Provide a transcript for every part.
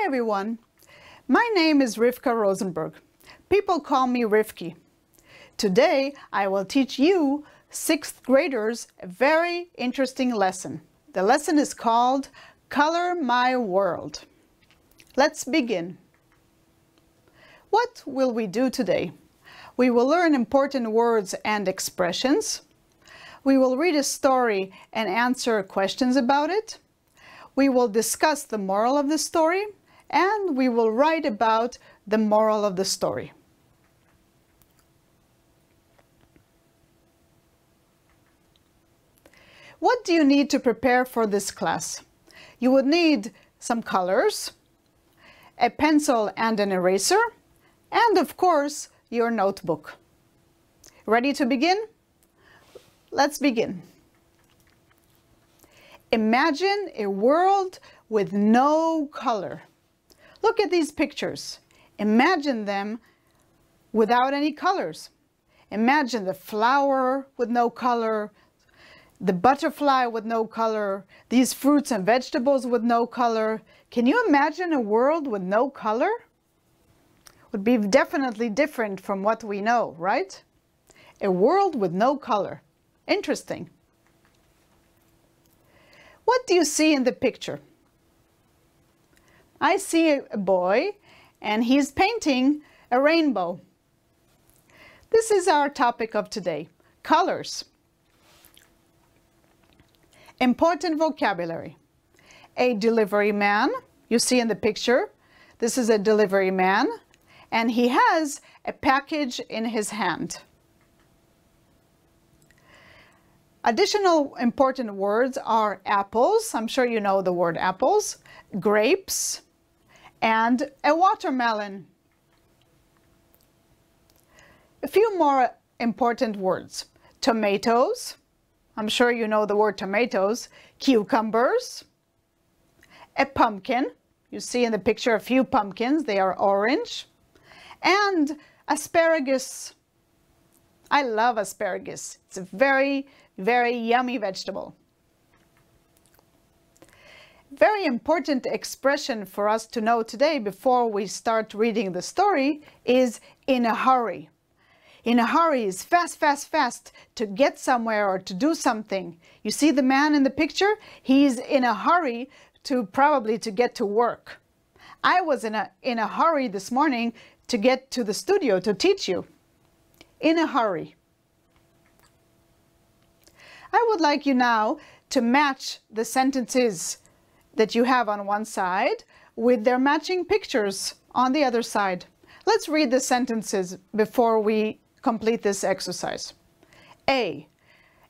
Hi everyone. My name is Rivka Rosenberg. People call me Rivki. Today I will teach you, sixth graders, a very interesting lesson. The lesson is called Color My World. Let's begin. What will we do today? We will learn important words and expressions. We will read a story and answer questions about it. We will discuss the moral of the story and we will write about the moral of the story. What do you need to prepare for this class? You would need some colors, a pencil and an eraser, and of course, your notebook. Ready to begin? Let's begin. Imagine a world with no color. Look at these pictures. Imagine them without any colors. Imagine the flower with no color, the butterfly with no color, these fruits and vegetables with no color. Can you imagine a world with no color? Would be definitely different from what we know, right? A world with no color. Interesting. What do you see in the picture? I see a boy and he's painting a rainbow. This is our topic of today, colors. Important vocabulary. A delivery man, you see in the picture, this is a delivery man, and he has a package in his hand. Additional important words are apples, I'm sure you know the word apples, grapes, and a watermelon. A few more important words. Tomatoes, I'm sure you know the word tomatoes, cucumbers, a pumpkin, you see in the picture a few pumpkins, they are orange, and asparagus. I love asparagus. It's a very very yummy vegetable. Very important expression for us to know today before we start reading the story is in a hurry. In a hurry is fast, fast, fast to get somewhere or to do something. You see the man in the picture? He's in a hurry to probably to get to work. I was in a, in a hurry this morning to get to the studio to teach you. In a hurry. I would like you now to match the sentences that you have on one side with their matching pictures on the other side. Let's read the sentences before we complete this exercise. A.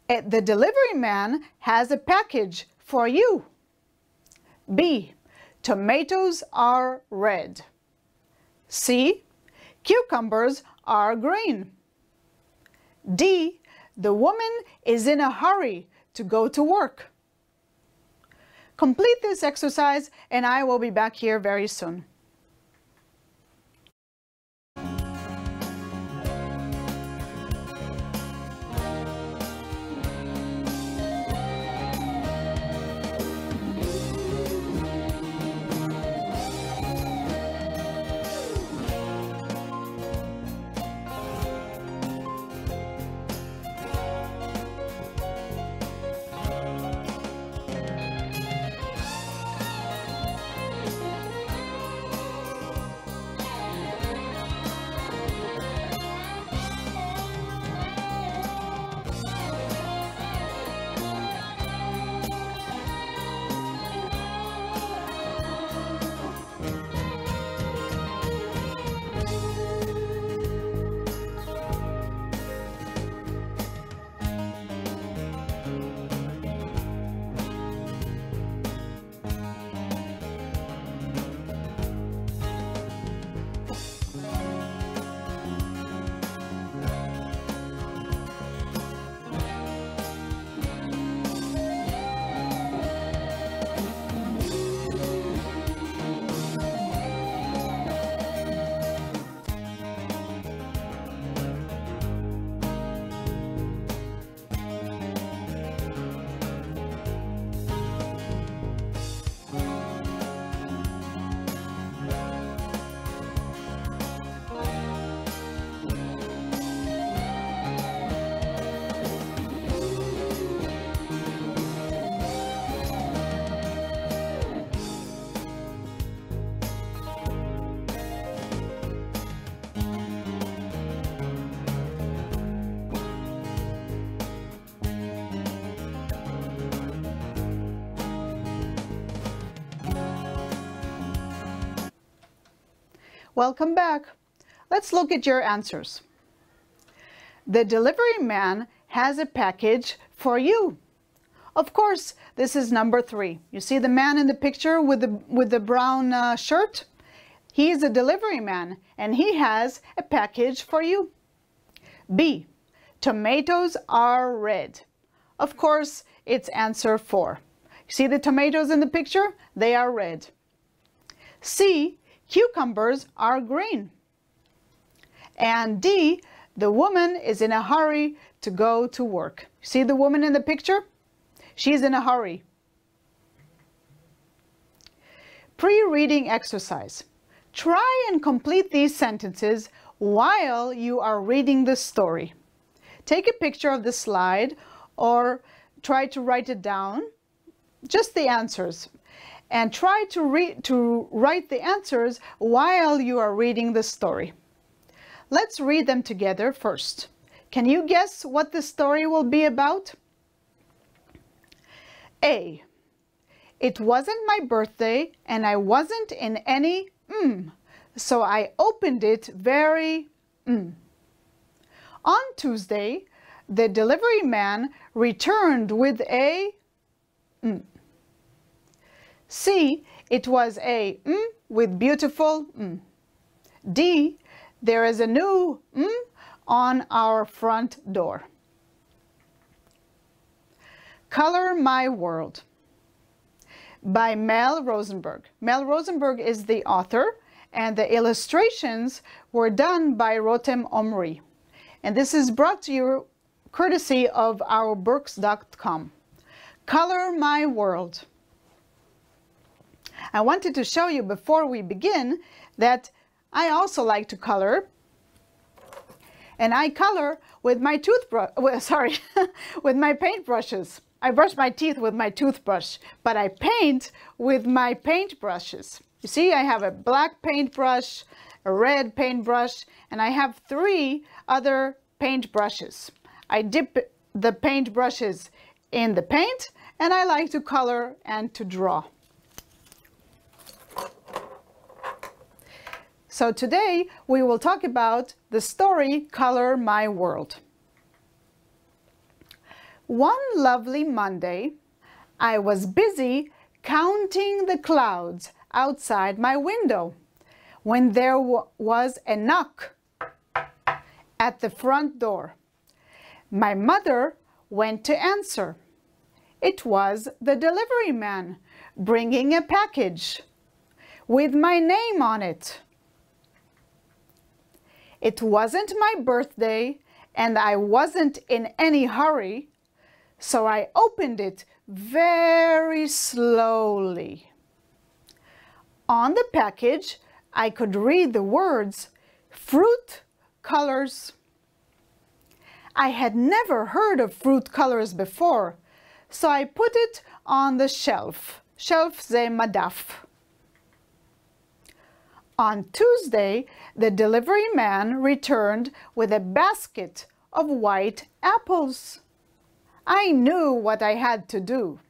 Eh, the delivery man has a package for you. B. Tomatoes are red. C. Cucumbers are green. D. The woman is in a hurry to go to work. Complete this exercise and I will be back here very soon. Welcome back. Let's look at your answers. The delivery man has a package for you. Of course, this is number three. You see the man in the picture with the, with the brown uh, shirt? He is a delivery man and he has a package for you. B. Tomatoes are red. Of course, it's answer four. You See the tomatoes in the picture? They are red. C. Cucumbers are green. And D. The woman is in a hurry to go to work. See the woman in the picture? She's in a hurry. Pre-reading exercise. Try and complete these sentences while you are reading the story. Take a picture of the slide or try to write it down, just the answers, and try to, to write the answers while you are reading the story. Let's read them together first. Can you guess what the story will be about? A. It wasn't my birthday and I wasn't in any mm, so I opened it very mm. On Tuesday, the delivery man returned with a mm. C. It was a mm with beautiful mm. D. There is a new mm on our front door. Color My World by Mel Rosenberg. Mel Rosenberg is the author and the illustrations were done by Rotem Omri. And this is brought to you courtesy of ourboox.com. Color My World. I wanted to show you before we begin that I also like to color and I color with my toothbrush, well, sorry, with my paintbrushes. I brush my teeth with my toothbrush, but I paint with my paintbrushes. You see, I have a black paintbrush, a red paintbrush, and I have three other paintbrushes. I dip the paintbrushes in the paint, and I like to color and to draw. So today we will talk about the story Color My World. One lovely Monday, I was busy counting the clouds outside my window when there was a knock at the front door. My mother went to answer. It was the delivery man bringing a package with my name on it. It wasn't my birthday and I wasn't in any hurry so I opened it very slowly. On the package, I could read the words fruit colors. I had never heard of fruit colors before, so I put it on the shelf, shelf ze madaf. On Tuesday, the delivery man returned with a basket of white apples. I knew what I had to do.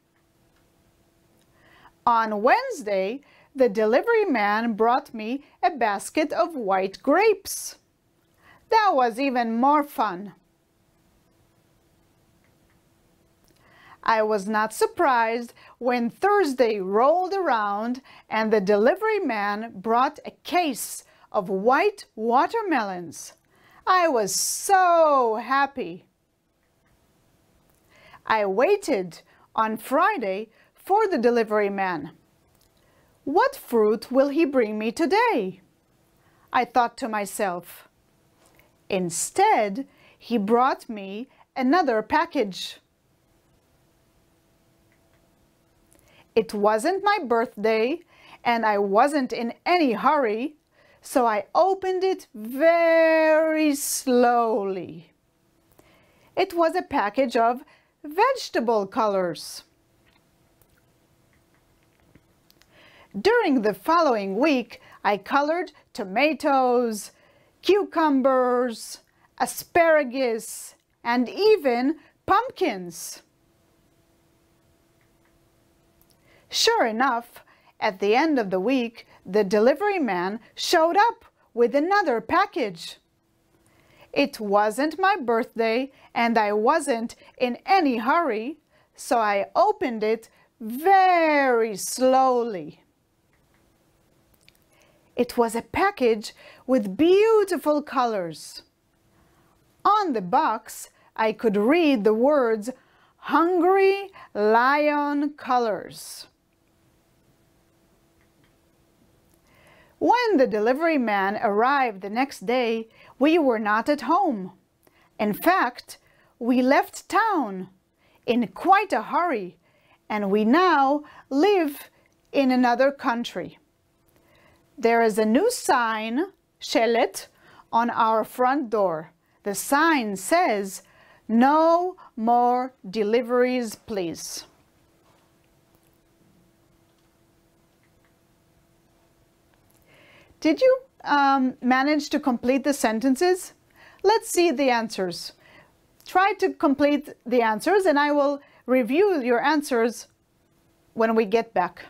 On Wednesday, the delivery man brought me a basket of white grapes. That was even more fun. I was not surprised when Thursday rolled around and the delivery man brought a case of white watermelons. I was so happy. I waited on Friday for the delivery man. What fruit will he bring me today? I thought to myself. Instead, he brought me another package. It wasn't my birthday and I wasn't in any hurry, so I opened it very slowly. It was a package of vegetable colors. During the following week, I colored tomatoes, cucumbers, asparagus, and even pumpkins. Sure enough, at the end of the week, the delivery man showed up with another package. It wasn't my birthday and I wasn't in any hurry, so I opened it very slowly. It was a package with beautiful colors. On the box, I could read the words Hungry Lion Colors. When the delivery man arrived the next day, we were not at home. In fact, we left town in quite a hurry and we now live in another country. There is a new sign, shelet, on our front door. The sign says, no more deliveries, please. Did you um, manage to complete the sentences? Let's see the answers. Try to complete the answers and I will review your answers when we get back.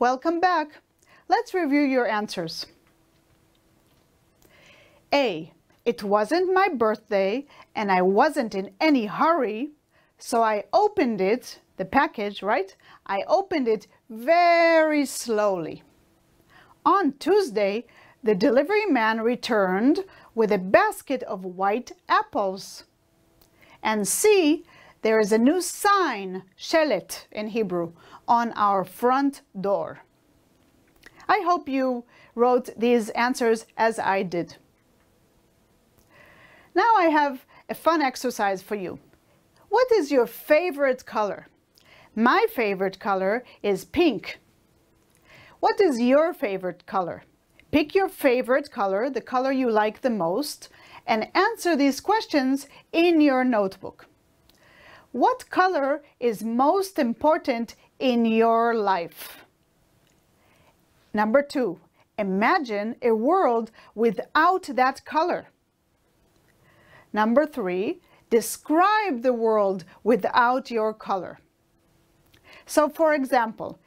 Welcome back. Let's review your answers. A. It wasn't my birthday and I wasn't in any hurry, so I opened it, the package, right? I opened it very slowly. On Tuesday, the delivery man returned with a basket of white apples. And C, there is a new sign, shelet in Hebrew, on our front door. I hope you wrote these answers as I did. Now I have a fun exercise for you. What is your favorite color? My favorite color is pink. What is your favorite color? Pick your favorite color, the color you like the most, and answer these questions in your notebook. What color is most important in your life. Number two, imagine a world without that color. Number three, describe the world without your color. So for example,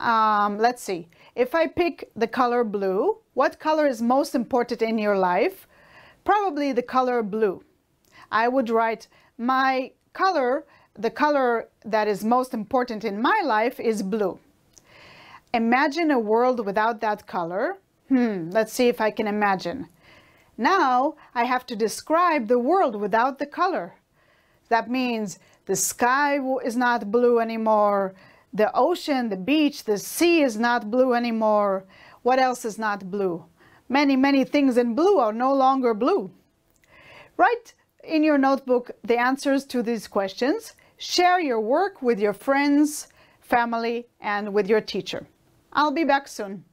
um, let's see, if I pick the color blue, what color is most important in your life? Probably the color blue. I would write my color the color that is most important in my life is blue. Imagine a world without that color. Hmm, let's see if I can imagine. Now I have to describe the world without the color. That means the sky is not blue anymore, the ocean, the beach, the sea is not blue anymore. What else is not blue? Many, many things in blue are no longer blue. Write in your notebook the answers to these questions. Share your work with your friends, family, and with your teacher. I'll be back soon.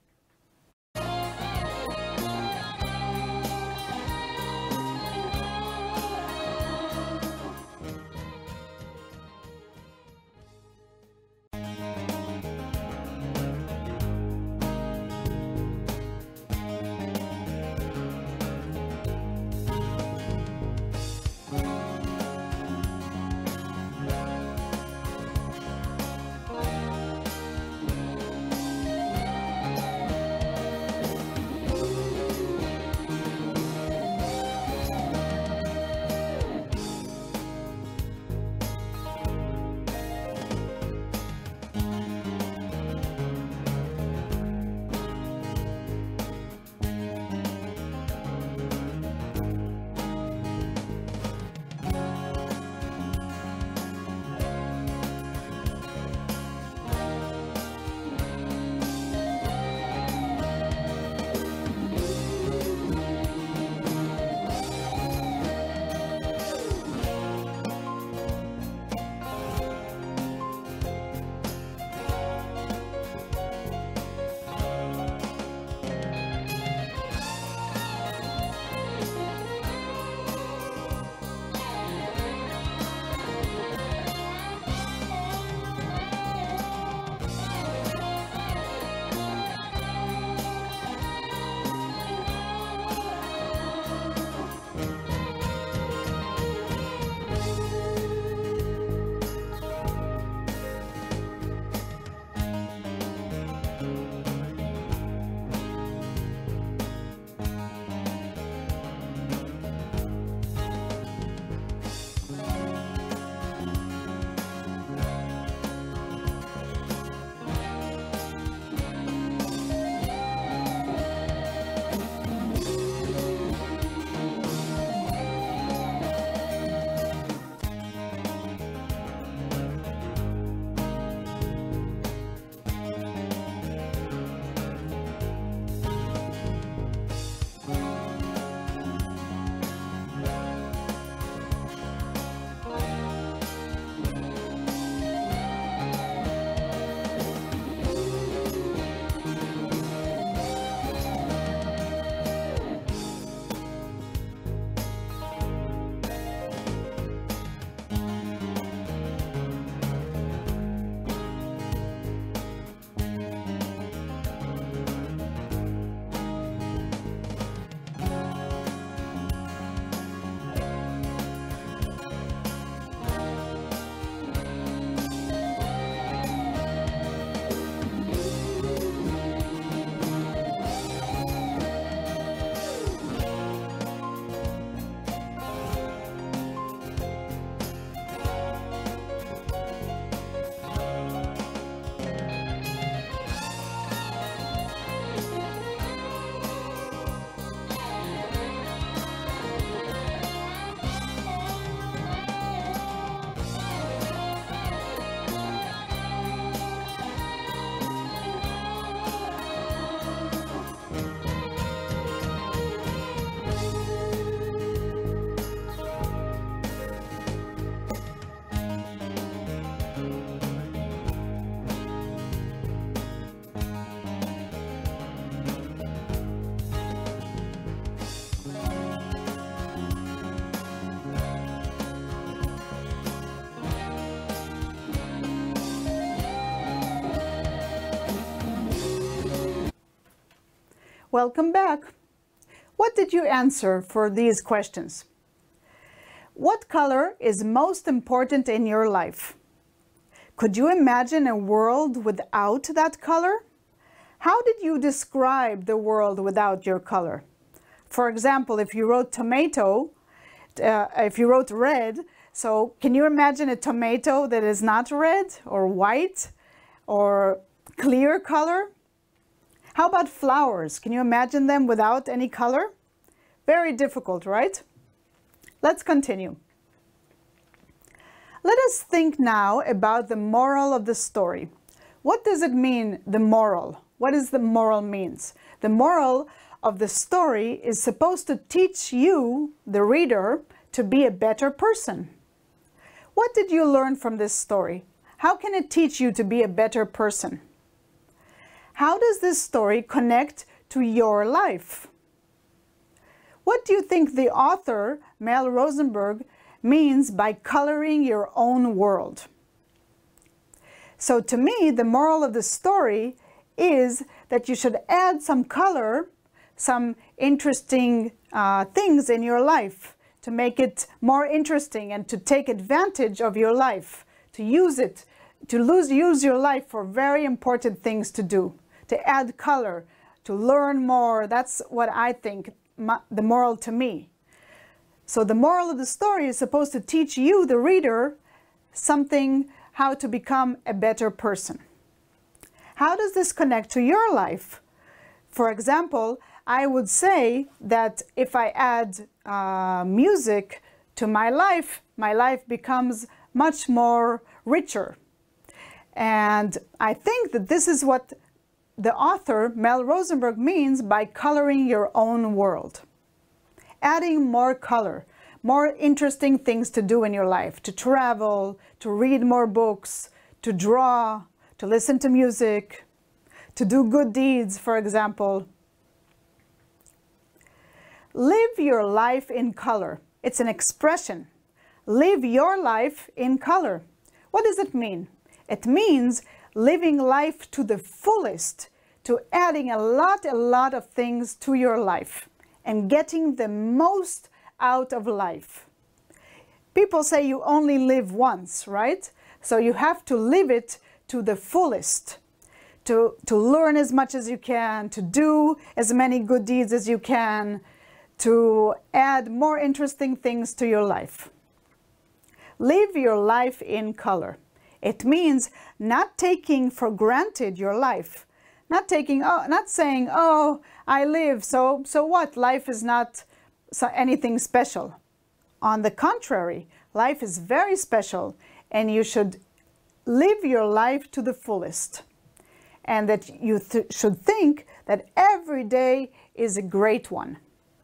Welcome back. What did you answer for these questions? What color is most important in your life? Could you imagine a world without that color? How did you describe the world without your color? For example, if you wrote tomato, uh, if you wrote red, so can you imagine a tomato that is not red or white or clear color? How about flowers? Can you imagine them without any color? Very difficult, right? Let's continue. Let us think now about the moral of the story. What does it mean, the moral? What does the moral means? The moral of the story is supposed to teach you, the reader, to be a better person. What did you learn from this story? How can it teach you to be a better person? How does this story connect to your life? What do you think the author, Mel Rosenberg, means by coloring your own world? So to me, the moral of the story is that you should add some color, some interesting uh, things in your life to make it more interesting and to take advantage of your life, to use it, to lose, use your life for very important things to do, to add color, to learn more. That's what I think the moral to me. So the moral of the story is supposed to teach you, the reader, something, how to become a better person. How does this connect to your life? For example, I would say that if I add uh, music to my life, my life becomes much more richer. And I think that this is what the author, Mel Rosenberg, means by coloring your own world. Adding more color, more interesting things to do in your life, to travel, to read more books, to draw, to listen to music, to do good deeds, for example, Live your life in color. It's an expression. Live your life in color. What does it mean? It means living life to the fullest, to adding a lot, a lot of things to your life and getting the most out of life. People say you only live once, right? So you have to live it to the fullest, to, to learn as much as you can, to do as many good deeds as you can, to add more interesting things to your life. Live your life in color. It means not taking for granted your life, not taking, oh, not saying, oh, I live, so, so what? Life is not anything special. On the contrary, life is very special and you should live your life to the fullest. And that you th should think that every day is a great one.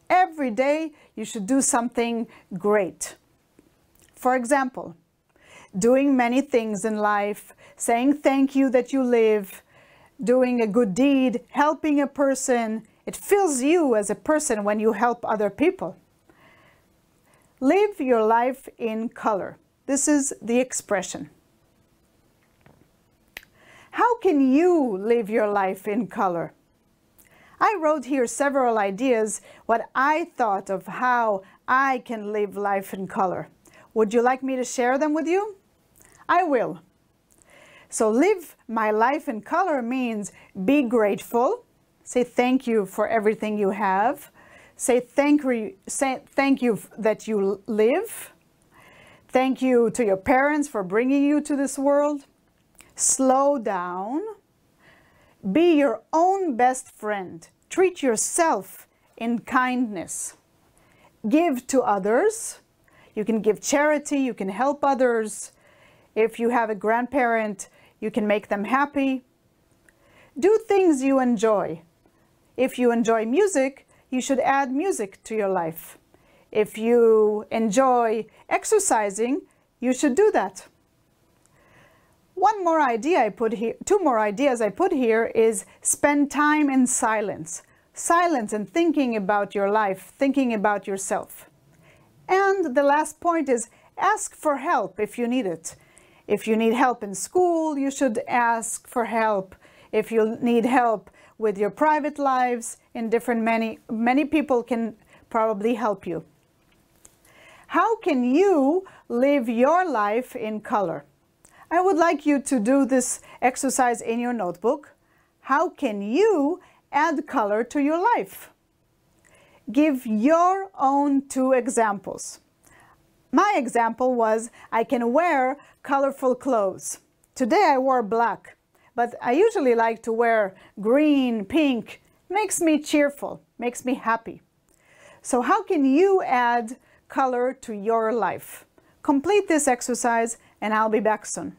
Every day you should do something great. For example, doing many things in life, saying thank you that you live, doing a good deed, helping a person. It fills you as a person when you help other people. Live your life in color. This is the expression. How can you live your life in color? I wrote here several ideas, what I thought of how I can live life in color. Would you like me to share them with you? I will. So live my life in color means be grateful, say thank you for everything you have, say thank you, say thank you that you live, thank you to your parents for bringing you to this world, slow down, be your own best friend. Treat yourself in kindness. Give to others. You can give charity, you can help others. If you have a grandparent, you can make them happy. Do things you enjoy. If you enjoy music, you should add music to your life. If you enjoy exercising, you should do that. One more idea I put here, two more ideas I put here is spend time in silence. Silence and thinking about your life, thinking about yourself. And the last point is ask for help if you need it. If you need help in school, you should ask for help. If you need help with your private lives in different many, many people can probably help you. How can you live your life in color? I would like you to do this exercise in your notebook. How can you add color to your life? Give your own two examples. My example was I can wear colorful clothes. Today I wore black, but I usually like to wear green, pink. Makes me cheerful, makes me happy. So how can you add color to your life? Complete this exercise and I'll be back soon.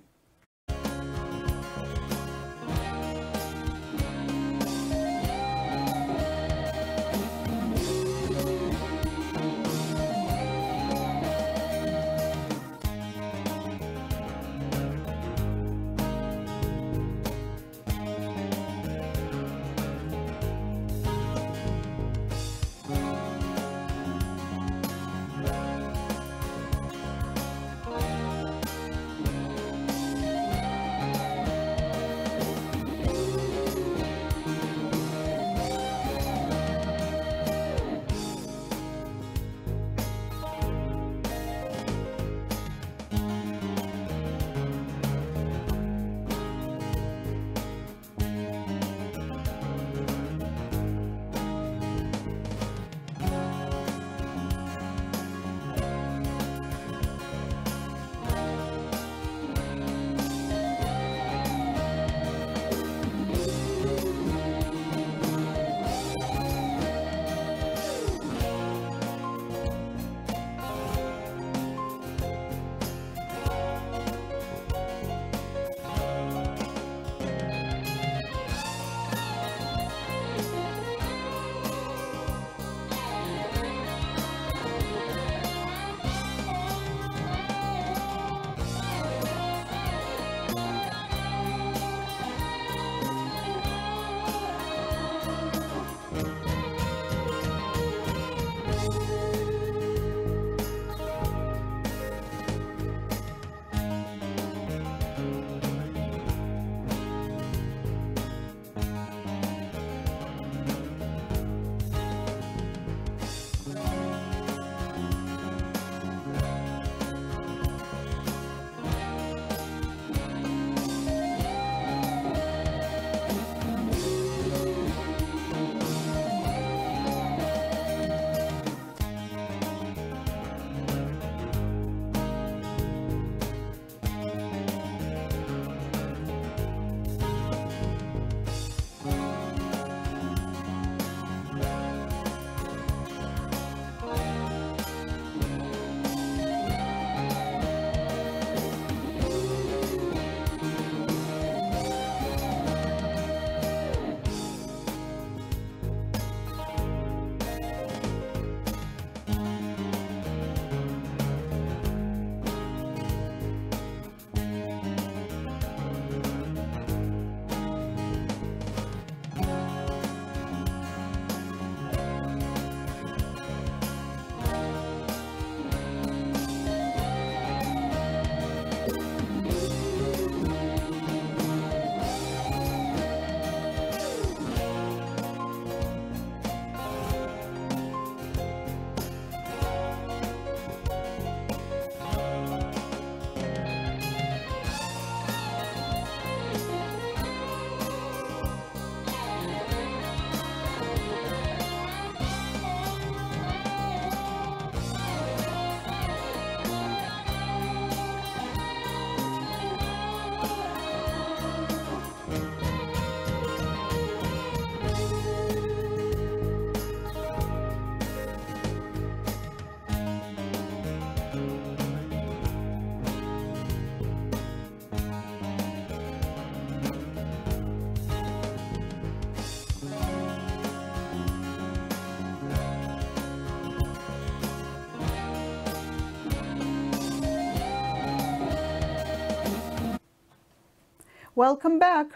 Welcome back.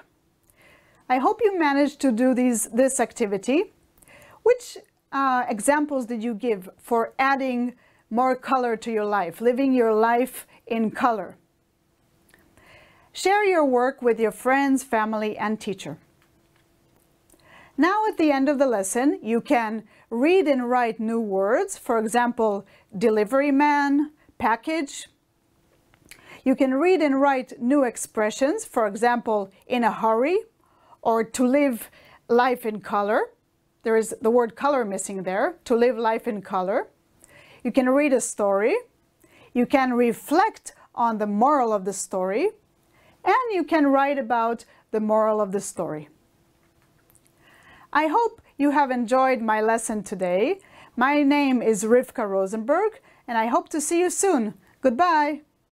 I hope you managed to do these, this activity. Which uh, examples did you give for adding more color to your life, living your life in color? Share your work with your friends, family, and teacher. Now at the end of the lesson, you can read and write new words, for example, delivery man, package. You can read and write new expressions, for example, in a hurry, or to live life in color. There is the word color missing there, to live life in color. You can read a story. You can reflect on the moral of the story. And you can write about the moral of the story. I hope you have enjoyed my lesson today. My name is Rivka Rosenberg, and I hope to see you soon. Goodbye.